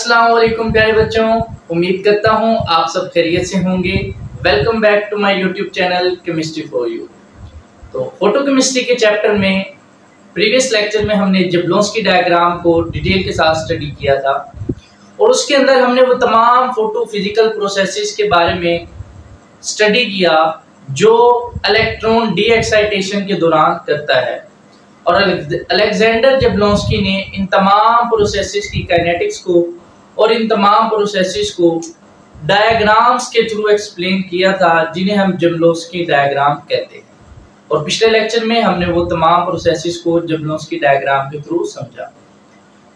अस्सलाम वालेकुम प्यारे बच्चों। उम्मीद करता हूँ आप सब खैरियत से होंगे। Welcome back to my YouTube channel chemistry for you तो फ़ोटो केमिस्ट्री के चैप्टर में प्रीवियस लेक्चर में हमने जबलोंस्की डायग्राम को डिटेल के साथ स्टडी किया था। और उसके अंदर हमने वो तमाम फ़ोटो फ़िज़िकल प्रोसेसेस के बारे में स्टडी किया, जो इलेक्ट्रॉन डी के दौरान करता है। और अलेक्जेंडर जबलोंस्की ने इन तमाम प्रोसेसेस की काइनेटिक्स को और इन तमाम प्रोसेसेस को डायग्राम्स के थ्रू एक्सप्लेन किया था, जिन्हें हम जबलोंस्की डायग्राम कहते हैं। और पिछले लेक्चर में हमने वो तमाम प्रोसेसेस को जबलोंस्की डायग्राम के थ्रू समझा।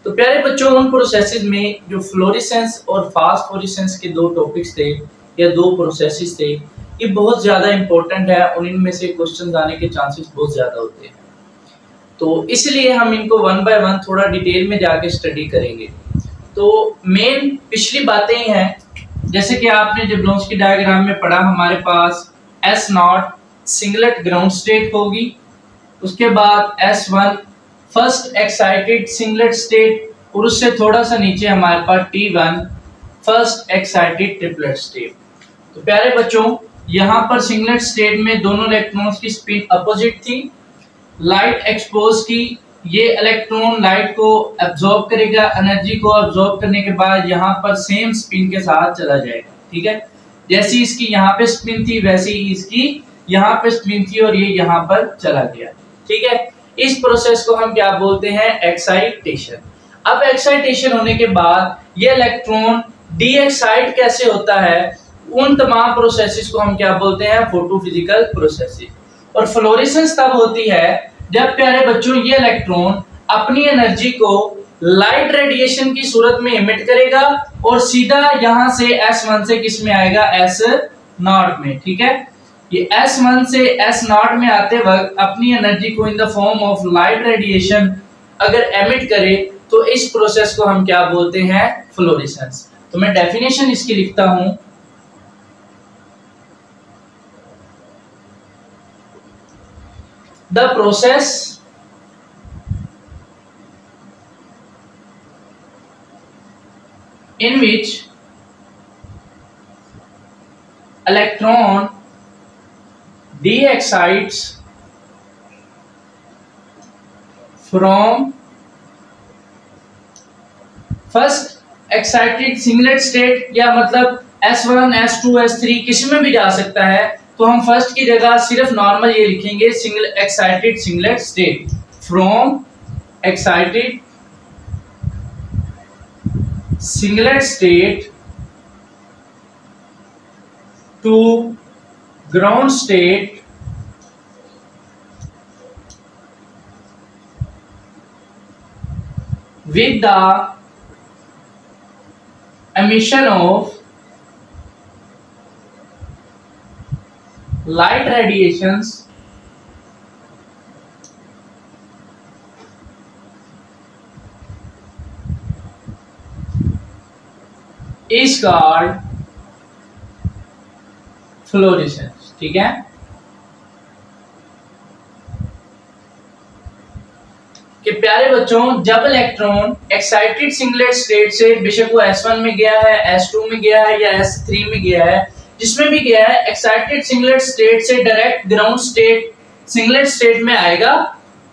तो प्यारे बच्चों, उन प्रोसेसेस में जो फ्लोरिसेंस और फास्ट फास्फोरिसेंस के दो टॉपिक्स थे, या दो प्रोसेसेस थे, ये बहुत ज़्यादा इंपॉर्टेंट है और इनमें से क्वेश्चन आने के चांसेस बहुत ज़्यादा होते हैं। तो इसलिए हम इनको वन बाय वन थोड़ा डिटेल में जाके स्टडी करेंगे। तो मेन पिछली बातें ही हैं। जैसे कि आपने जब लॉन्च की डायग्राम में पढ़ा, हमारे पास S not singlet ground state होगी। उसके बाद S one first excited singlet state और उससे थोड़ा सा नीचे हमारे पास T one first excited triplet state तो प्यारे बच्चों, यहाँ पर सिंगलेट स्टेट में दोनों इलेक्ट्रॉन्स की स्पीड अपोजिट थी। लाइट एक्सपोज की ये इलेक्ट्रॉन लाइट को एब्जॉर्ब करेगा एनर्जी को एब्जॉर्ब करने के बाद यहाँ पर सेम स्पिन के साथ चला जाएगा, ठीक है? जैसी इसकी यहाँ पे स्पिन थी, वैसी इसकी यहाँ पे स्पिन थी और ये यहाँ पर चला गया, ठीक है? इस प्रोसेस को हम क्या बोलते हैं? एक्साइटेशन अब एक्साइटेशन होने के बाद ये इलेक्ट्रॉन डी एक्साइट कैसे होता है? उन तमाम प्रोसेसेस को हम क्या बोलते हैं? फोटोफिजिकल प्रोसेसेस और फ्लोरिसेंस तब होती है जब प्यारे बच्चों, ये इलेक्ट्रॉन अपनी एनर्जी को लाइट रेडिएशन की सूरत में इमिट करेगा और सीधा यहाँ से S1 से किसमें आएगा? S नॉट में, ठीक है? ये S1 से S नॉट में आते वक्त अपनी एनर्जी को in the form of light radiation अगर एमिट करे तो इस प्रोसेस को हम क्या बोलते हैं? फ्लोरिसेंस तो मैं डेफिनेशन इसकी लिखता हूँ। The process in which electron de-excites from first excited singlet state या मतलब S1, S2, S3 किसी में भी जा सकता है तो हम फ़र्स्ट की जगह सिर्फ़ नॉर्मल ये लिखेंगे single excited singlet state from excited singlet state to ground state with the emission of light radiations is called fluorescence ठीक है? कि प्यारे बच्चों, जब इलेक्ट्रॉन एक्साइटेड सिंगलेट स्टेट से बेशक वो S1 में गया है S2 में गया है या S3 में गया है जिसमें भी गया है एक्साइटेड सिंगलेट स्टेट से direct ground state singlet state में आएगा।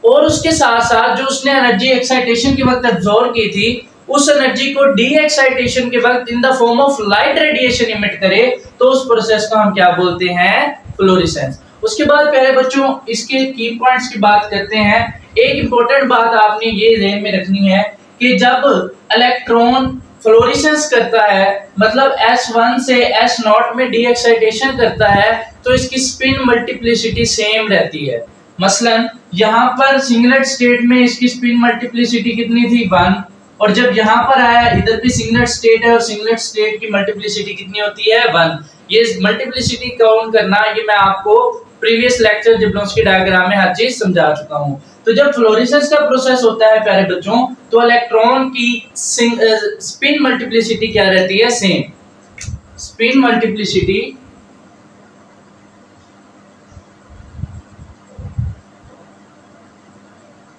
और उसके साथ साथ जो उसने एनर्जी एक्साइटेशन के वक्त एब्जॉर्व की थी, उस एनर्जी को डी एक्साइटेशन के वक्त in the form of light radiation emit करे तो उस प्रोसेस को हम क्या बोलते हैं? फ्लोरिसेंस उसके बाद प्यारे बच्चों, इसके की पॉइंट्स की बात करते हैं। एक इंपॉर्टेंट बात आपने ये ध्यान में रखनी है कि जब इलेक्ट्रॉन फ्लोरिसेंस करता है मतलब S1 से S नॉट में डी एक्साइटेशन करता है तो इसकी स्पिन मल्टीप्लिसिटी सेम रहती है। मसलन, यहाँ पर सिंगलेट स्टेट में इसकी स्पिन मल्टीप्लिसिटी कितनी थी? वन और जब यहाँ पर आया, इधर भी सिंगलेट स्टेट है और सिंगलेट स्टेट की मल्टीप्लिसिटी कितनी होती है? वन ये मल्टीप्लिसिटी काउंट करना, ये मैं आपको प्रीवियस लेक्चर जिब्लोंस्की डायग्राम में हर चीज़ समझा चुका हूँ। तो जब फ्लोरिसेंस का प्रोसेस होता है प्यारे बच्चों तो इलेक्ट्रॉन की स्पिन मल्टीप्लिसिटी क्या रहती है? Same spin multiplicity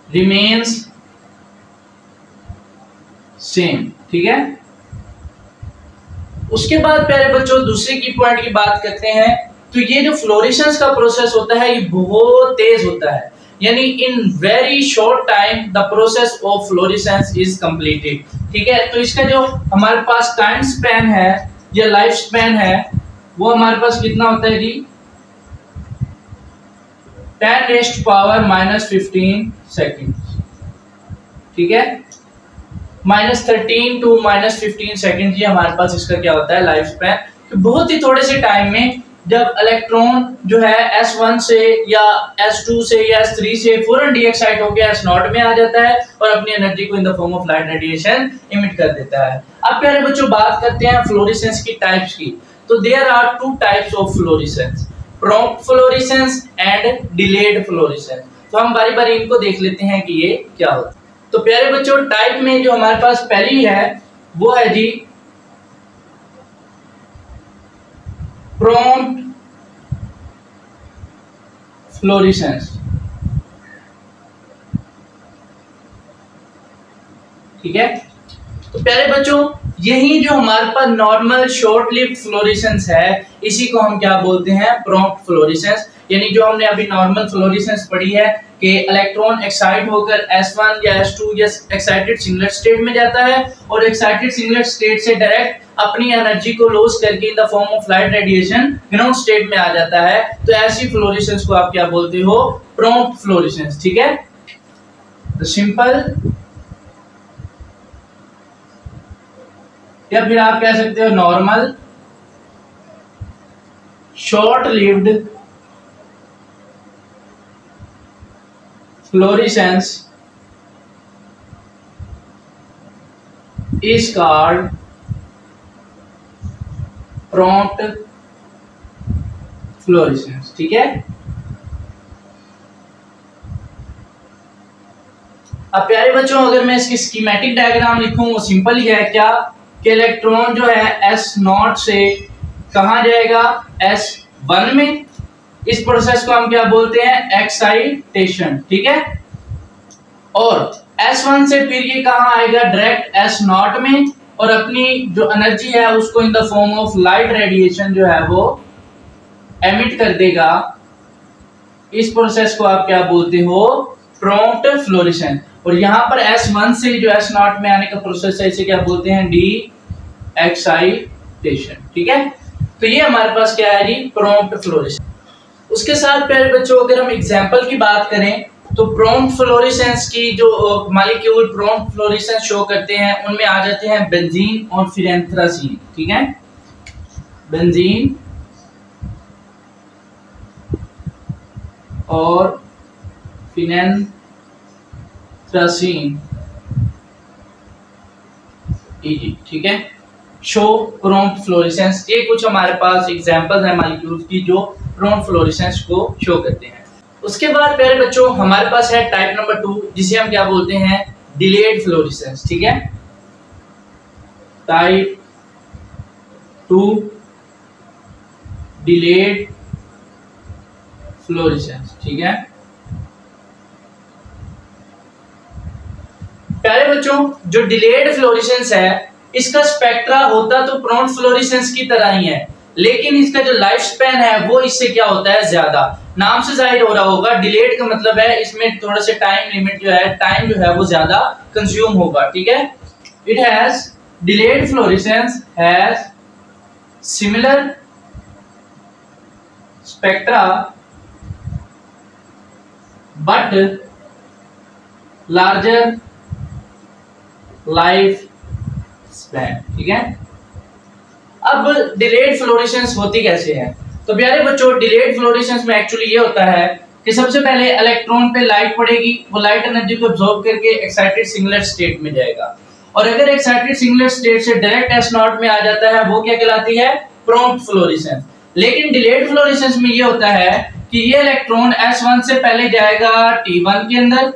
remains same ठीक है? उसके बाद प्यारे बच्चों, दूसरे की पॉइंट की बात करते हैं। तो ये जो फ्लोरिशंस का प्रोसेस होता है, ये बहुत तेज होता है। यानी in very short time the process of fluorescence is completed ठीक है? तो इसका जो हमारे पास टाइम स्पैन है, या लाइफ स्पैन है, वो हमारे पास कितना होता है जी? Ten raised power minus fifteen second ठीक है? Minus thirteen to minus fifteen second ये हमारे पास इसका क्या होता है? लाइफ स्पैन बहुत ही थोड़े से टाइम में जब इलेक्ट्रॉन जो है S1 से या S2 से या S3 से फ़ौरन डीएक्साइट होकर S नॉट में आ जाता है और अपनी एनर्जी को in the form of light radiation emit कर देता है। अब प्यारे बच्चों, बात करते हैं फ्लोरिसेंस की टाइप्स की। तो there are two types of fluorescence prompt fluorescence and delayed fluorescence तो हम बारी बारी इनको देख लेते हैं कि ये क्या होता है। तो प्यारे बच्चों टाइप में जो हमारे पास पहली है, वो है जी prompt फ्लोरिसेंस ठीक है? तो प्यारे बच्चों, यही जो हमारे पास नॉर्मल शॉर्ट लिफ्ट फ्लोरिसेंस है, इसी को हम क्या बोलते हैं? प्रॉम्प्ट फ्लोरिसेंस यानी जो हमने अभी नॉर्मल फ्लोरिसेंस पढ़ी है कि इलेक्ट्रॉन एक्साइट होकर S1 या S2 या एक्साइटेड सिंगलेट स्टेट में जाता है और एक्साइटेड सिंगलेट स्टेट से डायरेक्ट अपनी एनर्जी को लॉस करके in the form of light radiation ground state में आ जाता है। तो ऐसी फ्लोरिसेंस को आप क्या बोलते हो? प्रॉम्प्ट फ्लोरिसेंस ठीक है? तो सिंपल या फिर आप कह सकते हो normal short lived fluorescence is called prompt fluorescence ठीक है? अब प्यारे बच्चों, अगर मैं इसकी स्कीमेटिक डायग्राम लिखूं, वो सिंपल ही है। क्या? कि इलेक्ट्रॉन जो है एस नॉट से कहा जाएगा? एस वन में। इस प्रोसेस को हम क्या बोलते हैं? एक्साइटेशन ठीक है? और S1 से फिर ये कहा आएगा? डायरेक्ट S नॉट में और अपनी जो एनर्जी है उसको in the form of light radiation जो है वो एमिट कर देगा। इस प्रोसेस को आप क्या बोलते हो? प्रॉम्प्ट फ्लोरिशन और यहाँ पर S1 से जो S नॉट में आने का प्रोसेस है, इसे क्या बोलते हैं? डी एक्साइटेशन ठीक है? तो ये हमारे पास क्या है जी प्रॉम्प्ट फ्लोरिशन उसके साथ प्यारे बच्चों, अगर हम एग्ज़ाम्पल की बात करें तो प्रॉम्प्ट फ्लोरिसेंस की जो मालिक्यूल प्रॉम्प्ट फ्लोरिसेंस शो करते हैं, उनमें आ जाते हैं बेंजीन और फिर ठीक है? बेंजीन और फिनेंथ्रासीन ठीक है? शो प्रॉम्प्ट फ्लोरिसेंस ये कुछ हमारे पास एग्जांपल्स हैं मालिक्यूल्स की जो प्रॉम्प्ट फ्लोरिसेंस को शो करते हैं। उसके बाद प्यारे बच्चों, हमारे पास है टाइप नंबर टू जिसे हम क्या बोलते हैं? डिलेड फ्लोरिसेंस ठीक है? टाइप टू डिलेड फ्लोरिसेंस ठीक है? प्यारे बच्चों, जो डिलेड फ्लोरिसेंस है, इसका स्पेक्ट्रा होता तो प्रॉन्ट फ्लोरिसेंस की तरह ही है। लेकिन इसका जो लाइफ स्पैन है, वो इससे क्या होता है ज़्यादा? नाम से ज़ाहिर हो रहा होगा डिलेड का मतलब है इसमें थोड़ा सा टाइम लिमिट जो है टाइम जो है वो ज़्यादा कंज्यूम होगा, ठीक है? It has delayed fluorescence has similar spectra but larger life span ठीक है? अब डिलेड फ्लोरिसेंस होती कैसे है? तो प्यारे बच्चों डिलेड फ्लोरिसेंस में एक्चुअली ये होता है कि सबसे पहले इलेक्ट्रॉन पे लाइट पड़ेगी, वो लाइट एनर्जी को अब्सॉर्ब करके एक्साइटेड सिंगलेट स्टेट में जाएगा। और अगर एक्साइटेड सिंगलेट स्टेट से डायरेक्ट एस नॉट में आ जाता है, वो क्या कहलाती है? प्रॉम्प्ट फ्लोरिसेंस लेकिन डिलेड फ्लोरिसेंस में ये होता है कि ये इलेक्ट्रॉन S1 से पहले जाएगा T1 के अंदर,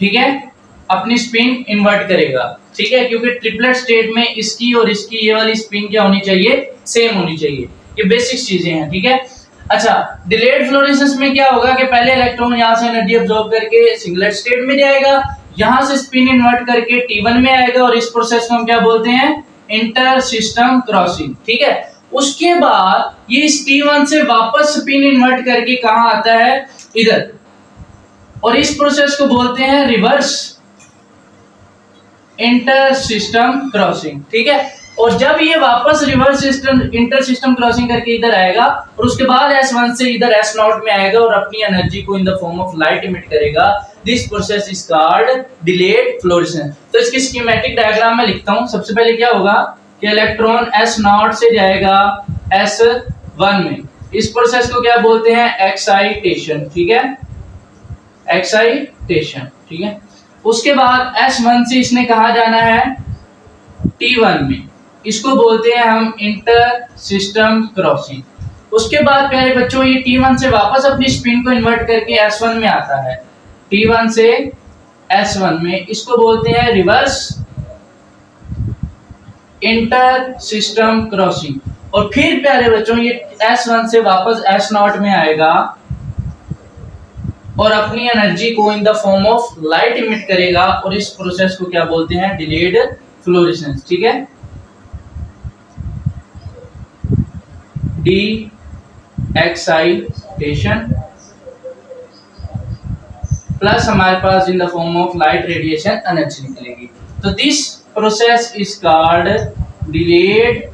ठीक है? अपनी स्पिन इन्वर्ट करेगा। ठीक है? क्योंकि ट्रिपलेट स्टेट में इसकी और इसकी ये वाली स्पिन क्या होनी चाहिए? सेम होनी चाहिए। ये बेसिक चीज़ें हैं, ठीक है? अच्छा डिलेड फ्लोरेसेंस में क्या होगा कि पहले इलेक्ट्रॉन यहाँ से एनर्जी अब्सॉर्ब करके सिंगलेट स्टेट में जाएगा, यहाँ से स्पिन इन्वर्ट करके T1 में आएगा और इस प्रोसेस को हम क्या बोलते हैं? इंटर सिस्टम क्रॉसिंग ठीक है? उसके बाद ये इस T1 से वापस स्पिन इन्वर्ट करके कहा आता है? इधर। और इस प्रोसेस को बोलते हैं रिवर्स इंटर सिस्टम क्रॉसिंग, ठीक है? और जब ये वापस reverse system inter system crossing करके इधर आएगा, और उसके बाद S1 से इधर S नॉट में आएगा और अपनी एनर्जी को in the form of light emit करेगा this process is called delayed fluorescence तो इसकी स्कीमेटिक डायग्राम में लिखता हूँ। सबसे पहले क्या होगा कि इलेक्ट्रॉन एस नॉट से जाएगा एस वन में। इस प्रोसेस को क्या बोलते हैं? एक्साइटेशन ठीक है? एक्साइटेशन ठीक है? उसके बाद S1 से इसने कहा जाना है T1 में। इसको बोलते हैं हम इंटर सिस्टम क्रॉसिंग उसके बाद प्यारे बच्चों, ये T1 से वापस अपनी स्पिन को इन्वर्ट करके S1 में आता है। T1 से S1 में इसको बोलते हैं रिवर्स इंटर सिस्टम क्रॉसिंग और फिर प्यारे बच्चों, ये S1 से वापस S नॉट में आएगा। और अपनी एनर्जी को in the form of light emit करेगा और इस प्रोसेस को क्या बोलते हैं? डिलेड फ्लोरिसेंस ठीक है? डी एक्साइटेशन प्लस हमारे पास in the form of light radiation energy निकलेगी। तो this process is called delayed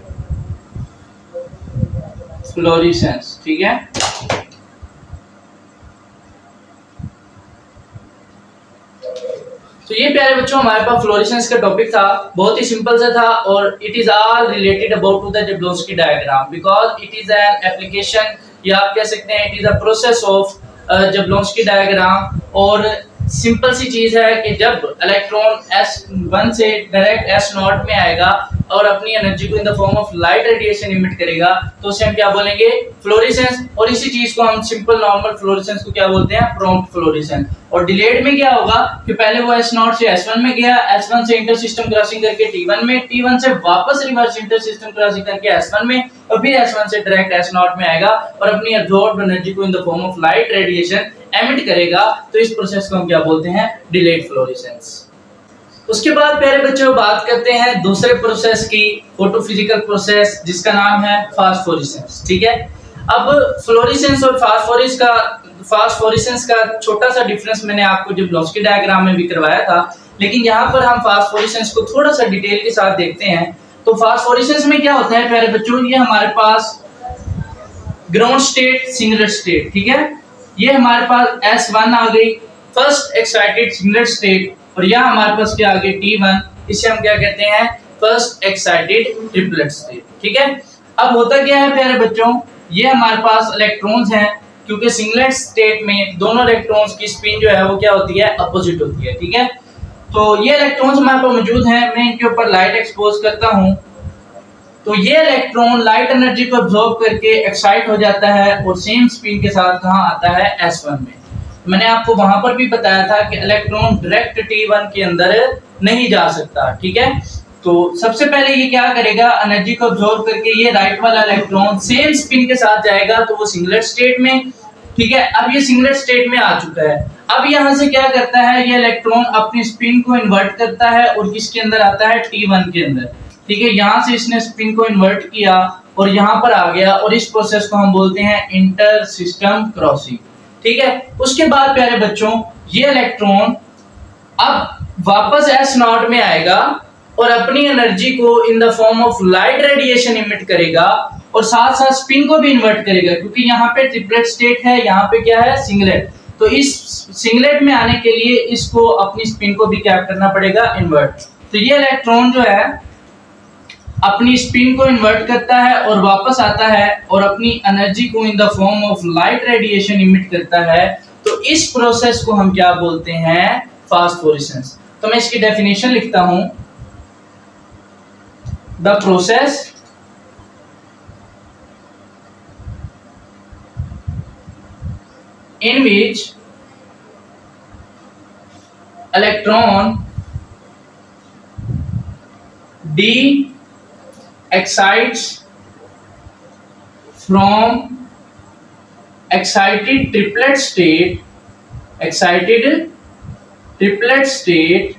fluorescence ठीक है? तो ये प्यारे बच्चों, हमारे पास फ्लोरिसेंस का टॉपिक था, बहुत ही सिंपल सा था और it is all related about to the Jablonski diagram because it is an application या आप कह सकते हैं it is a process of Jablonski diagram और सिंपल सी चीज़ है कि जब इलेक्ट्रॉन एस वन से डायरेक्ट एस नॉट में आएगा और अपनी एनर्जी को in the form of light radiation emit करेगा तो उसे हम क्या बोलेंगे? फ्लोरिसेंस और इसी चीज़ को हम सिंपल नॉर्मल फ्लोरिसेंस को क्या बोलते हैं? प्रॉम्प्ट फ्लोरिसेंस और डिलेड में क्या होगा? कि पहले वो एस नॉट से एस वन में गया एस वन से इंटर सिस्टम क्रॉसिंग करके टी वन में टी वन से वापस रिवर्स इंटर सिस्टम क्रॉसिंग करके एस वन में और फिर एस वन से डायरेक्ट एस नॉट में आएगा और अपनी एब्जॉर्ब एनर्जी को in the form of light radiation emit करेगा तो इस प्रोसेस को हम क्या बोलते हैं? डिलेड फ्लोरिसेंस उसके बाद, प्यारे बच्चों, बात करते हैं दूसरे प्रोसेस की फोटोफिजिकल प्रोसेस जिसका नाम है फास्फोरिसेंस ठीक है? अब फ्लोरिसेंस और फास्फोरिस का फास्फोरिसेंस का छोटा सा डिफरेंस मैंने आपको जो ब्लॉस्की डायग्राम में भी करवाया था, लेकिन यहाँ पर हम फास्फोरिसेंस को थोड़ा सा डिटेल के साथ देखते हैं। तो फास्फोरिसेंस में क्या होता है, प्यारे बच्चों? ये हमारे पास ग्राउंड स्टेट सिंगलर स्टेट ठीक है? ये हमारे पास एस वन आ गई फ़र्स्ट एक्साइटेड सिंगलर स्टेट और यह हमारे पास क्या आ गई टी वन इसे हम क्या कहते हैं फ़र्स्ट एक्साइटेड ट्रिपलेट स्टेट ठीक है? अब होता क्या है, प्यारे बच्चों? ये हमारे पास इलेक्ट्रॉन्स हैं, क्योंकि सिंगलेट स्टेट में दोनों इलेक्ट्रॉन्स की स्पिन जो है, वो क्या होती है अपोजिट होती है, ठीक है? तो ये इलेक्ट्रॉन्स हमारे पास मौजूद हैं, मैं इनके ऊपर लाइट एक्सपोज करता हूँ। तो ये इलेक्ट्रॉन लाइट एनर्जी को ऑब्जॉर्व करके एक्साइट हो जाता है और सेम स्पिन के साथ कहाँ आता है? S1 में। मैंने आपको वहाँ पर भी बताया था कि इलेक्ट्रॉन डायरेक्ट T1 के अंदर नहीं जा सकता, ठीक है? तो सबसे पहले ये क्या करेगा? एनर्जी को ऑब्जॉर्व करके ये राइट वाला इलेक्ट्रॉन सेम स्पिन के साथ जाएगा तो वो सिंगलेट स्टेट में, ठीक है? अब ये सिंगलेट स्टेट में आ चुका है। अब यहाँ से क्या करता है? ये इलेक्ट्रॉन अपनी स्पिन को इन्वर्ट करता है और किसके अंदर आता है? T1 के अंदर। ठीक है, यहाँ से इसने स्पिन को इन्वर्ट किया और यहाँ पर आ गया और इस प्रोसेस को हम बोलते हैं इंटर सिस्टम क्रॉसिंग ठीक है, उसके बाद प्यारे बच्चों, ये इलेक्ट्रॉन अब वापस एस नॉट में आएगा और अपनी एनर्जी को in the form of light radiation emit करेगा और साथ साथ स्पिन को भी इन्वर्ट करेगा, क्योंकि यहाँ पे ट्रिपलेट स्टेट है, यहाँ पे क्या है सिंगलेट तो इस सिंगलेट में आने के लिए इसको अपनी स्पिन को भी क्या करना पड़ेगा इन्वर्ट तो ये इलेक्ट्रॉन जो है अपनी स्पिन को इन्वर्ट करता है और वापस आता है और अपनी एनर्जी को in the form of light radiation emit करता है तो इस प्रोसेस को हम क्या बोलते हैं? फास्ट फास्फोरिसेंस तो मैं इसकी डेफिनेशन लिखता हूँ। The process in which electron d excites from excited triplet state excited triplet state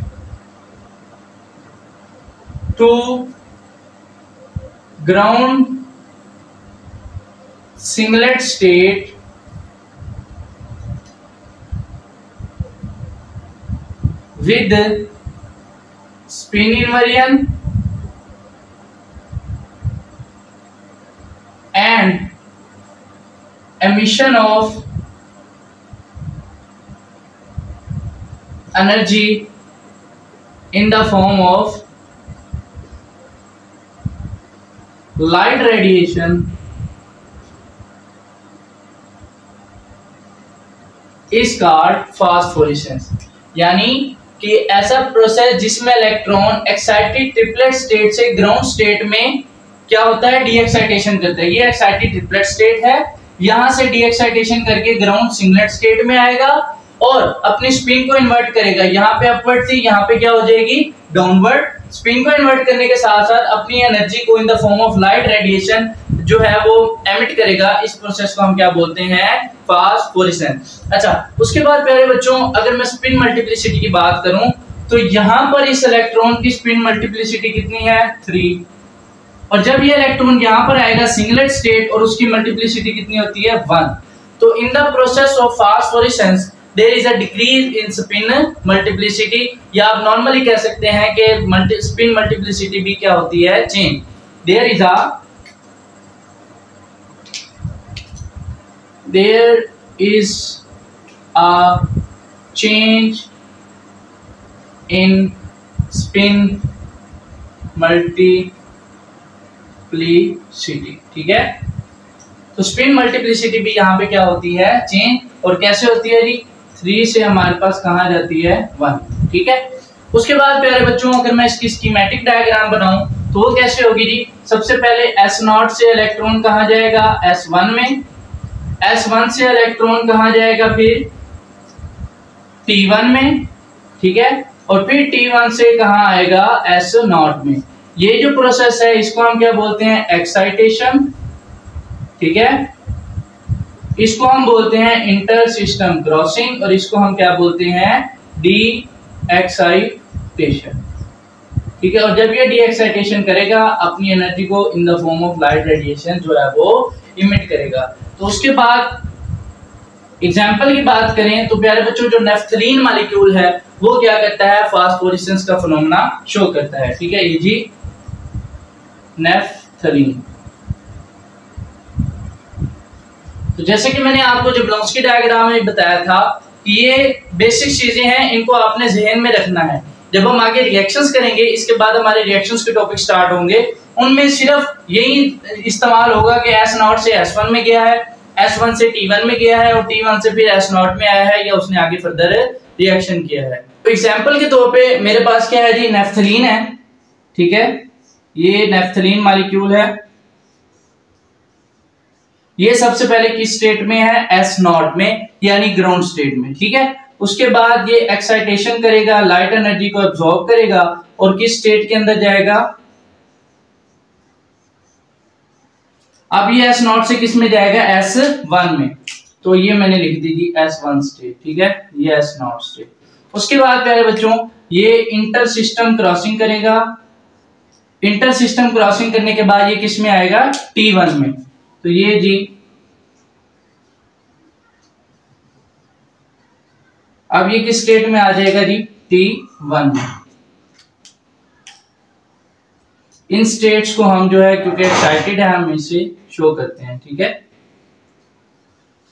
to ground singlet state with spin invariant and emission of energy in the form of light radiation is called phosphorescence यानी कि ऐसा process जिसमें electron excited triplet state से ground state में क्या होता है? D excitation करता है। ये एक्साइटेड ट्रिपलेट स्टेट है। यहाँ से डी एक्साइटेशन करके ग्राउंड सिंगलेट स्टेट में आएगा और अपनी स्पिन को इन्वर्ट करेगा। यहाँ पे अपवर्ड थी, यहाँ पे क्या हो जाएगी? डाउनवर्ड स्पिन को इन्वर्ट करने के साथ साथ अपनी एनर्जी को in the form of light radiation जो है वो एमिट करेगा। इस प्रोसेस को हम क्या बोलते हैं? फास्फोरेशन अच्छा उसके बाद प्यारे बच्चों, अगर मैं स्पिन मल्टीप्लिसिटी की बात करूँ तो यहाँ पर इस इलेक्ट्रॉन की स्पिन मल्टीप्लिसिटी कितनी है? थ्री और जब ये इलेक्ट्रॉन यहाँ पर आएगा सिंगलेट स्टेट और उसकी मल्टीप्लिसिटी कितनी होती है? वन तो in the process of phosphorescence there is a decrease in spin multiplicity या आप नॉर्मली कह सकते हैं कि स्पिन मल्टीप्लिसिटी भी क्या होती है? Change there is a there is a change in spin multiplicity ठीक है? तो स्पिन मल्टीप्लिसिटी भी यहाँ पे क्या होती है? चेंज और कैसे होती है जी? थ्री से हमारे पास कहा जाती है? वन ठीक है? उसके बाद प्यारे बच्चों, अगर मैं इसकी स्कीमेटिक डायग्राम बनाऊँ तो वो कैसे होगी जी? सबसे पहले एस नॉट से इलेक्ट्रॉन कहा जाएगा? एस वन में। एस वन से इलेक्ट्रॉन कहा जाएगा फिर? टी वन में, ठीक है? और फिर टी वन से कहा आएगा? एस नॉट में। ये जो प्रोसेस है, इसको हम क्या बोलते हैं? एक्साइटेशन ठीक है? इसको हम बोलते हैं इंटर सिस्टम क्रॉसिंग और इसको हम क्या बोलते हैं? डी एक्साइटेशन ठीक है? और जब ये डी एक्साइटेशन करेगा, अपनी एनर्जी को in the form of light radiation जो है वो इमिट करेगा। तो उसके बाद एग्ज़ाम्पल की बात करें तो प्यारे बच्चों, जो नेफ्थलीन मालिक्यूल है, वो क्या करता है? फास्फोरेसेंस का फिनोमेना शो करता है। ठीक है? ये जी नेफ्थलीन। तो जैसे कि मैंने आपको जो ब्लॉन्सकी डायग्राम में बताया था, कि ये बेसिक चीज़ें हैं, इनको आपने जहन में रखना है। जब हम आगे रिएक्शंस करेंगे, इसके बाद हमारे रिएक्शंस के टॉपिक स्टार्ट होंगे। उनमें सिर्फ़ यही इस्तेमाल होगा कि एस नॉट से एस वन में गया है एस वन से टी वन में गया है, और टी वन से फिर एस नॉट में आया है, या उसने आगे फर्दर रिएक्शन किया है। तो एग्ज़ाम्पल के तौर पे मेरे पास क्या है जी? नेफ्थलीन है। ठीक है? ये नेफ्थलीन मालिक्यूल है। ये सबसे पहले किस स्टेट में है? एस नॉट में, यानी ग्राउंड स्टेट में, ठीक है? उसके बाद ये एक्साइटेशन करेगा लाइट एनर्जी को एब्जॉर्ब करेगा और किस स्टेट के अंदर जाएगा? अब ये एस नॉट से किसमें जाएगा? एस वन में। तो ये मैंने लिख दी थी एस वन स्टेट ठीक है? ये एस नॉट स्टेट उसके बाद प्यारे बच्चों, ये इंटर सिस्टम क्रॉसिंग करेगा। इंटर सिस्टम क्रॉसिंग करने के बाद ये किसमें आएगा? टी वन में। तो ये जी, अब ये किस स्टेट में आ जाएगा जी? टी वन में। इन स्टेट्स को हम जो है, क्योंकि एक्साइटेड है, हम इसे शो करते हैं, ठीक है?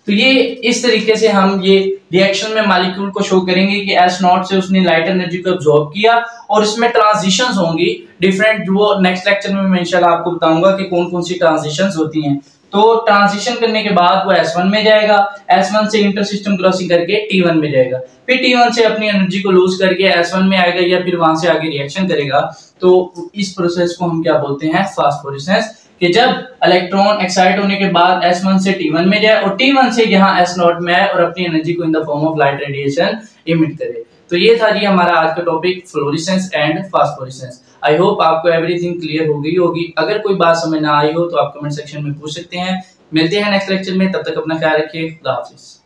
तो ये इस तरीके से हम ये रिएक्शन में मालिक्यूल को शो करेंगे कि एस नॉट से उसने लाइट एनर्जी को अब्जॉर्ब किया और इसमें ट्रांजिशन होंगी। डिफरेंट वो नेक्स्ट लेक्चर में मैं इंशाल्लाह आपको बताऊँगा कि कौन कौन सी ट्रांजिशन होती हैं। तो ट्रांजिशन करने के बाद वो S1 में जाएगा। S1 से इंटर सिस्टम क्रॉसिंग करके T1 में जाएगा। फिर T1 से अपनी एनर्जी को लूज करके S1 में आएगा या फिर वहाँ से आगे रिएक्शन करेगा। तो इस प्रोसेस को हम क्या बोलते हैं? फास्फोरेसेंस कि जब इलेक्ट्रॉन एक्साइट होने के बाद एस वन से टी वन में जाए और टी वन से यहाँ एस नॉट में आए और अपनी एनर्जी को in the form of light radiation emit करे। तो ये था जी हमारा आज का topic fluorescence and phosphorescence I hope आपको एवरीथिंग क्लियर हो गई होगी। अगर कोई बात समझ ना आई हो तो आप कमेंट सेक्शन में पूछ सकते हैं। मिलते हैं नेक्स्ट लेक्चर में। तब तक अपना ख्याल रखिए। खुदा हाफिज़।